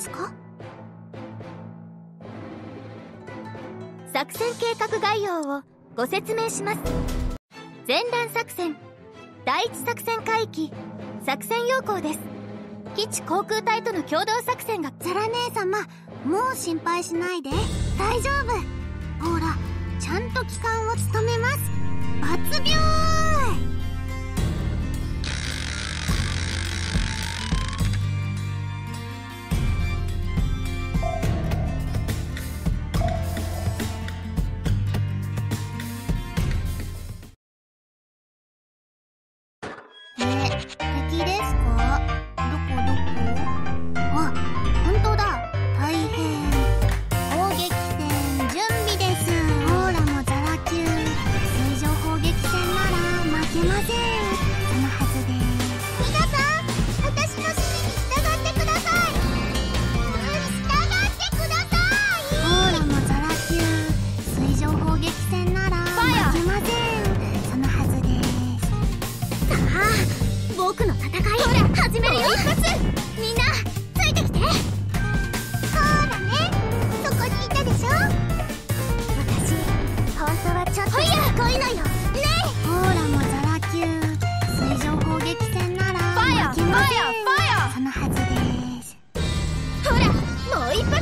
ですか？作戦計画概要をご説明します。前段作戦第一作戦海域作戦要項です。基地航空隊との共同作戦がゼラ姉様もう心配しないで。大丈夫。ほらちゃんと帰還を務めます。罰病敵ですか？どこ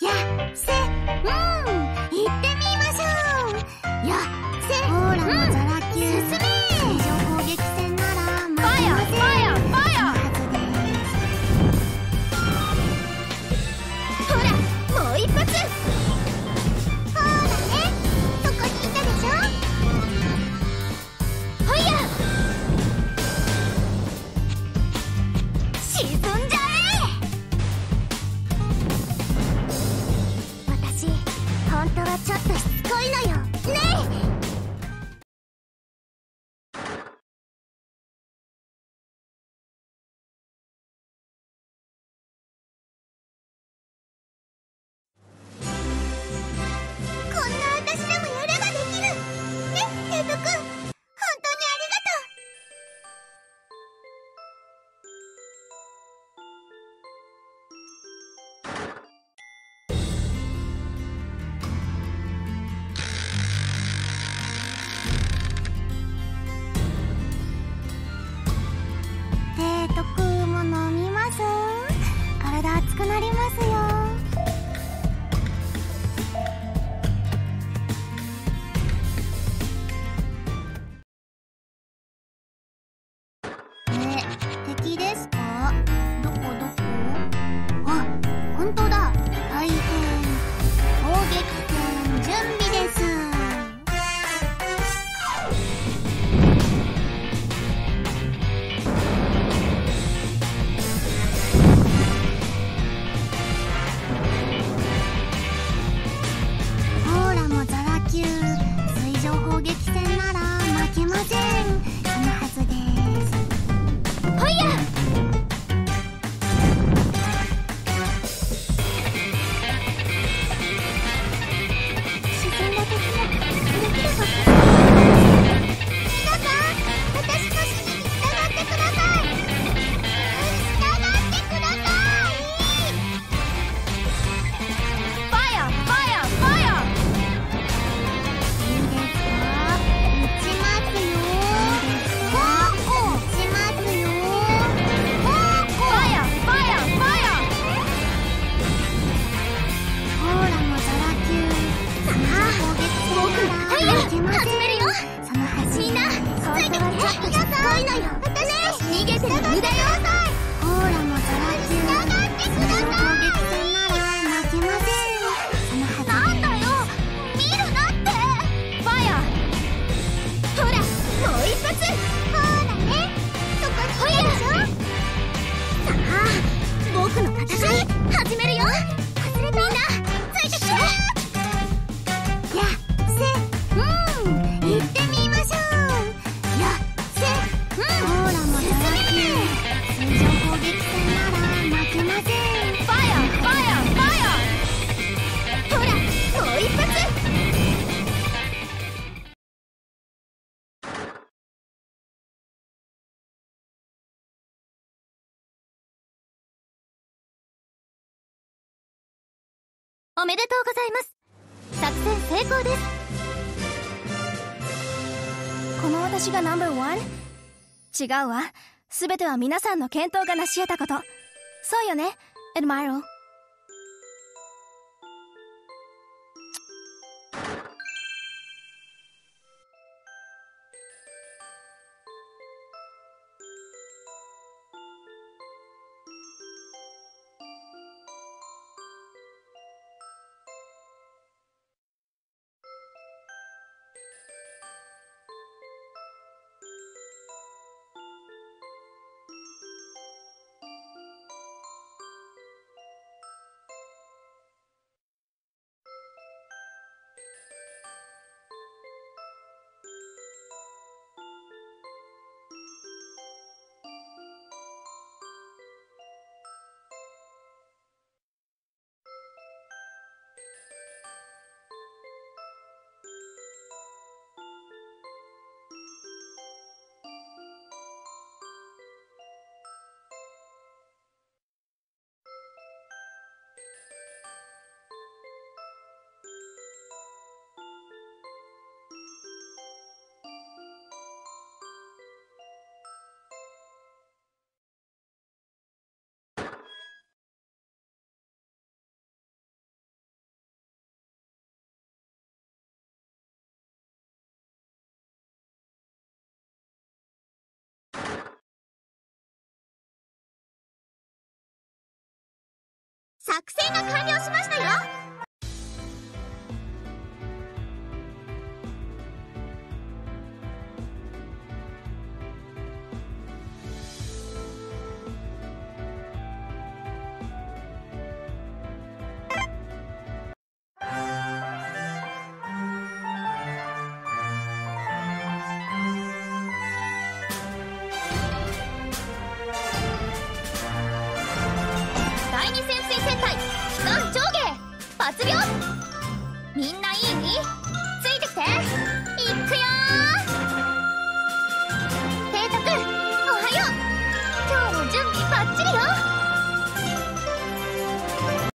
やせうん。行ってみましょう。せほらもうざらおめでとうございます作戦成功ですこの私がナンバーワン？違うわ。全ては皆さんの検討が成し得たこと。そうよね、エドマイロ。作戦が完了しましたよ。発病みんないい？ついてきて。いくよ。